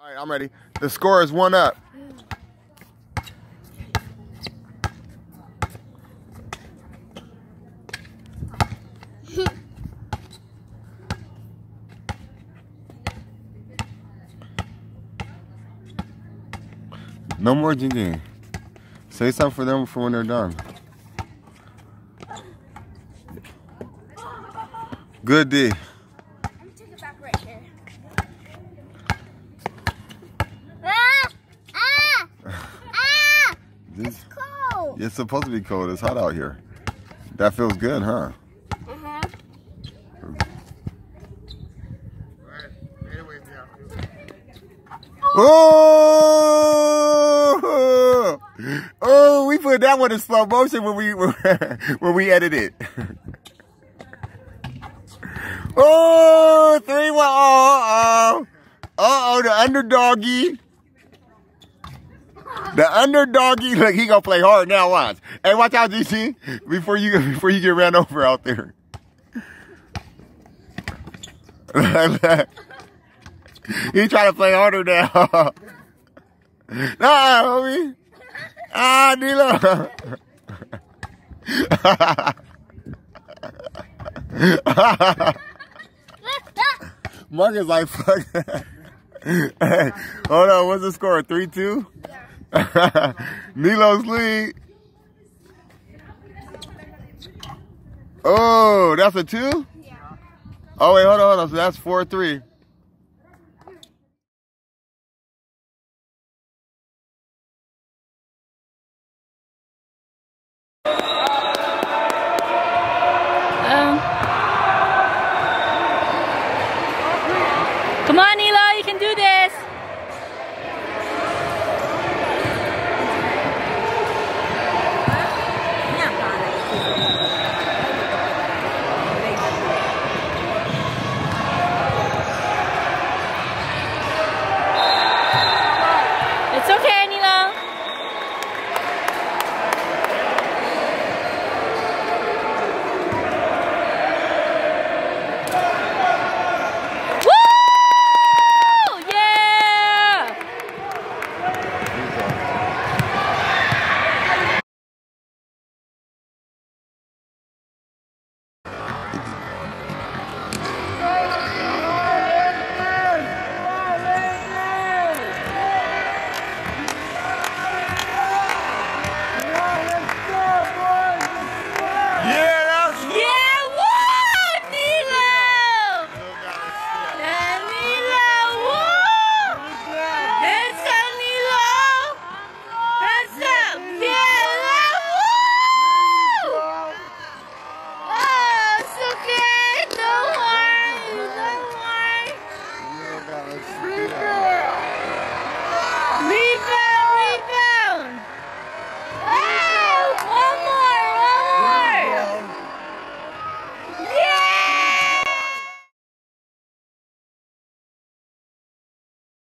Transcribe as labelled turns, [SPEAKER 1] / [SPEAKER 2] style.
[SPEAKER 1] All right, I'm ready. The score is one up. No more Jinjing. Say something for them for when they're done. Good D.
[SPEAKER 2] I'm gonna take it back right here. Ah! Ah! Ah!
[SPEAKER 1] This,
[SPEAKER 2] Cold.
[SPEAKER 1] it's supposed to be cold. It's hot out here. That feels good, huh?
[SPEAKER 2] Uh-huh.
[SPEAKER 1] Oh! Oh, we put that one in slow motion when we when we edited. Oh, three one. Oh, uh oh, the underdoggy. The underdoggy. Look, he gonna play hard now. Watch. Hey, watch out, GC. Before you before you get ran over out there. he trying to play harder now. nah, homie. Ah, Nilo. Marcus like fuck. hey, hold on. What's the score? Three two. Nilo's lead. Oh, that's a two. Oh wait, hold on, hold on. So that's four three.
[SPEAKER 3] Um, come on,